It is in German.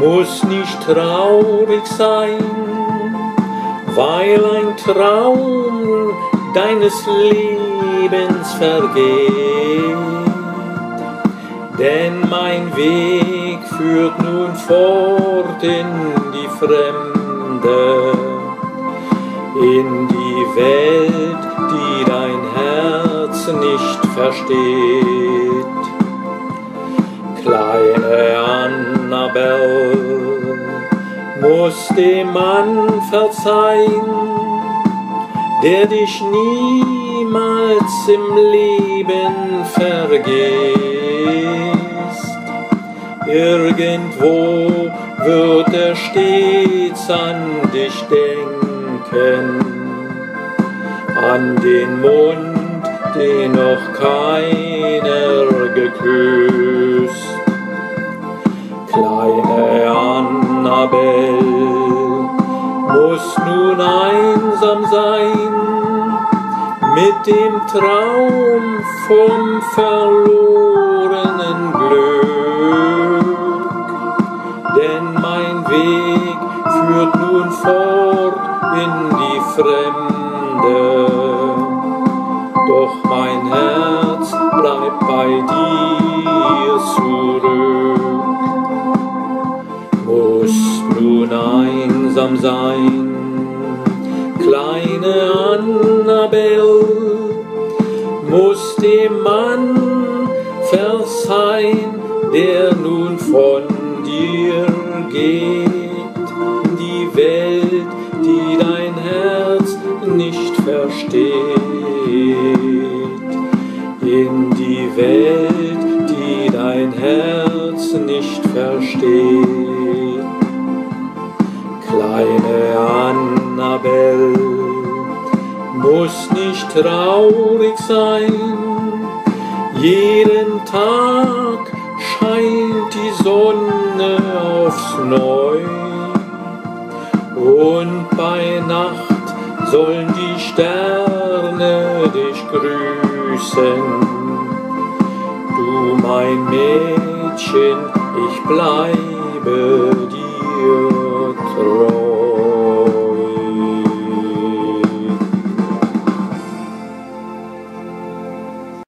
Muss nicht traurig sein, weil ein Traum deines Lebens vergeht. Denn mein Weg führt nun fort in die Fremde, in die Welt, die dein Herz nicht versteht. Kleine Annabel muss dem Mann verzeihen, der dich niemals im Leben vergisst. Irgendwo wird er stets an dich denken, an den Mund, den noch keiner geküsst kleine Annabel muss nun einsam sein mit dem Traum vom verlorenen Glück. Denn mein Weg führt nun fort in die Fremde, doch mein Herz bleibt bei dir zurück nun einsam sein. Kleine Annabel muss dem Mann verzeihen, der nun von dir geht. Die Welt, die dein Herz nicht versteht. In die Welt, die dein Herz kleine Annabel muss nicht traurig sein. Jeden Tag scheint die Sonne aufs Neu und bei Nacht sollen die Sterne dich grüßen. Du mein Mädchen, ich bleibe dir treu.